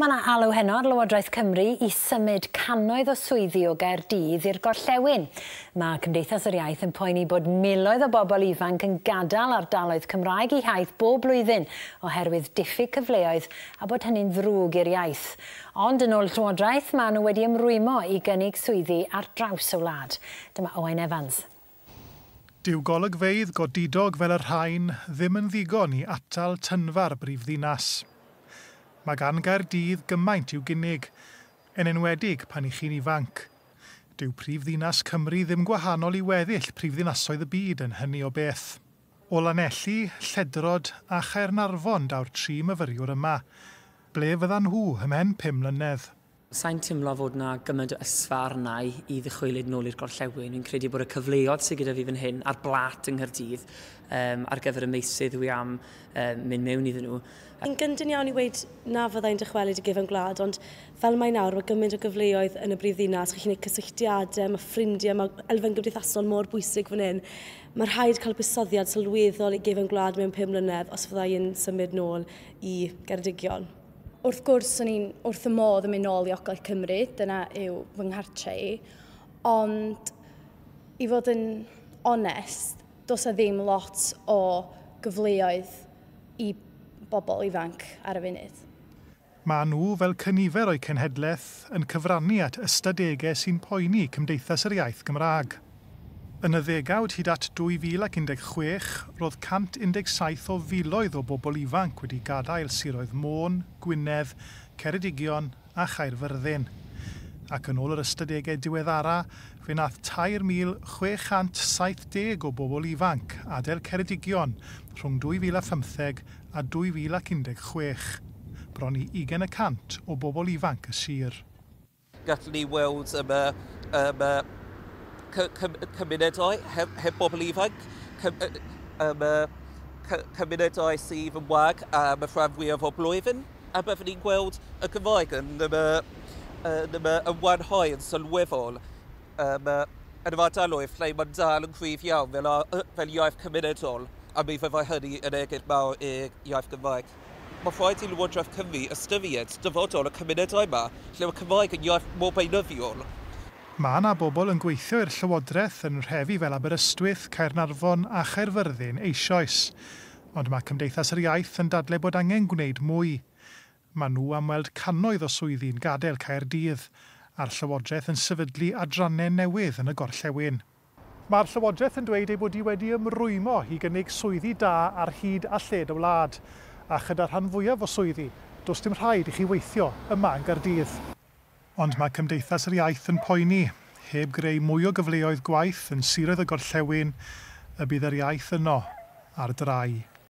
Mae yna alw heno ar Lywodraeth Cymru i symud cannoedd o swyddi o Gaerdydd i'r gorllewin. Mae Cymdeithas yr Iaith yn poeni bod miloedd o bobl ifanc yn gadael ardaloedd Cymraeg i haith bob blwyddyn oherwydd diffyg cyfleoedd a bod hynny'n ddrwg i'r iaith. Ond yn ôl Llywodraeth, mae nhw wedi ymrwymo i gynnig swyddi ar draws y wlad. Dyma Owen Evans. Dyw golygfeidd godidog fel y rhain ddim yn ddigon i atal tynfa'r brifddinas mae gan Gaerdydd gymaint i'w gynnig, yn enwedig pan i chi'n ifanc. Dyw Prifddinas Cymru ddim gwahanol i weddill prifddinasoedd y byd yn hynny o beth. O Lanelli, Lledrod a Chaernarfon daw'r tri myfyriwr yma, ble fyddan nhw ymhen pum mlynedd. Sa'n teimlo fod yna gymaint o ysfarnau i i ddychwelyd nôl i'r gorllewin. Fi'n credu bod y cyfleoedd sydd gyda fi fan hyn a'r blat yng Nghyrdydd um, ar gyfer y meisydd wy am um, mynd mewn iddyn nhw. Yn gyndyn iawn i weid na fyddai'n dychwelyd i gyfan gwlad, ond fel mae nawr, mae gymaint o gyfleoedd yn y brif ddinas, chi'n gwneud cysylltiadau, mae ffrindiau, mae elfen gymdeithasol mor bwysig fan hyn. Mae rhaid cael bysoddiad sylweddol i gyfan gwlad mewn pum mlynedd os fyddai'n symud nôl i Gerdigion wrth gwrs, o'n i'n wrth y modd yn mynd nôl i Ogledd Cymru, dyna yw fy nghartrau i, ond i fod yn onest, does a ddim lot o gyfleoedd i bobl ifanc ar y funud. Mae nhw fel cynifer o'i cenhedlaeth yn cyfrannu at ystadegau sy'n poeni Cymdeithas yr Iaith Gymraeg. Yn y ddegawd hyd at 2016, roedd 117 o filoedd o bobl ifanc wedi gadael siroedd Môn, Gwynedd, Ceredigion a Chaerfyrddin. Ac yn ôl yr ystadegau diweddara, fe nath 3,670 o bobl ifanc adael Ceredigion rhwng 2015 a 2016, bron i 20 o bobl ifanc y sir. Gallwn ni weld yma, yma cymunedau heb, heb bobl ifanc, cymunedau sydd yn wag am y rhan fwyaf o blwyddyn, a byddwn ni'n gweld y Gymraeg yn, um, yn, yn wanhau yn sylweddol. Um, yn yr ardaloedd lle mae'n dal yn gryf iawn fel, fel iaith cymunedol, a mi fyddai hynny yn egyd mawr i'r iaith Gymraeg. Mae rhaid i Lywodraeth Cymru ystyried dyfodol y cymunedau yma lle mae Cymraeg yn iaith mor beunyddiol Mae yna bobl yn gweithio i'r Llywodraeth yn rhefi fel Aberystwyth, Caernarfon a Chaerfyrddin eisoes, ond mae Cymdeithas yr Iaith yn dadle bod angen gwneud mwy. Mae nhw am weld cannoedd o swyddi'n gadael Caerdydd, a'r Llywodraeth yn sefydlu adrannau newydd yn y gorllewin. Mae'r Llywodraeth yn dweud ei bod i wedi ymrwymo i gynnig swyddi da ar hyd a lled y wlad, a chyda'r rhan fwyaf o swyddi, does dim rhaid i chi weithio yma yn Gardydd. Ond mae Cymdeithas yr Iaith yn poeni, heb greu mwy o gyfleoedd gwaith yn siroedd y gorllewin y bydd yr iaith yno ar drai.